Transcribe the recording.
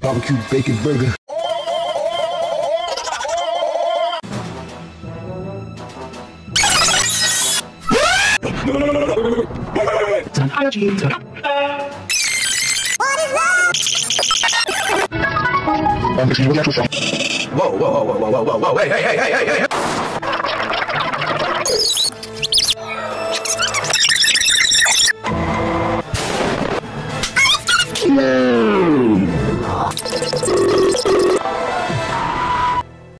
Barbecue bacon burger. It's Whoa, whoa, whoa, whoa, whoa, whoa, whoa, hey, hey, hey, hey, hey, hey! Killer!